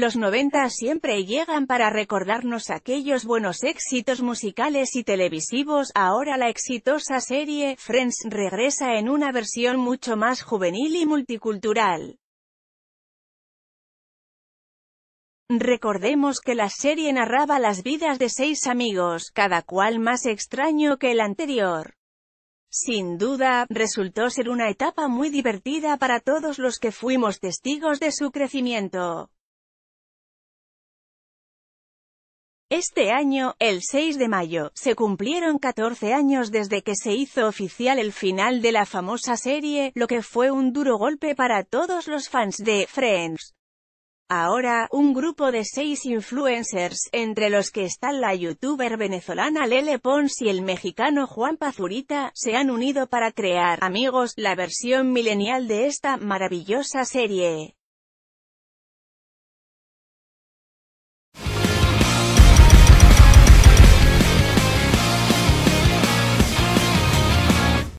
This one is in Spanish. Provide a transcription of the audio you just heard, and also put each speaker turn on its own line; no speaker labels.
los 90 siempre llegan para recordarnos aquellos buenos éxitos musicales y televisivos, ahora la exitosa serie Friends regresa en una versión mucho más juvenil y multicultural. Recordemos que la serie narraba las vidas de seis amigos, cada cual más extraño que el anterior. Sin duda, resultó ser una etapa muy divertida para todos los que fuimos testigos de su crecimiento. Este año, el 6 de mayo, se cumplieron 14 años desde que se hizo oficial el final de la famosa serie, lo que fue un duro golpe para todos los fans de Friends. Ahora, un grupo de seis influencers, entre los que están la youtuber venezolana Lele Pons y el mexicano Juan Pazurita, se han unido para crear, amigos, la versión milenial de esta maravillosa serie.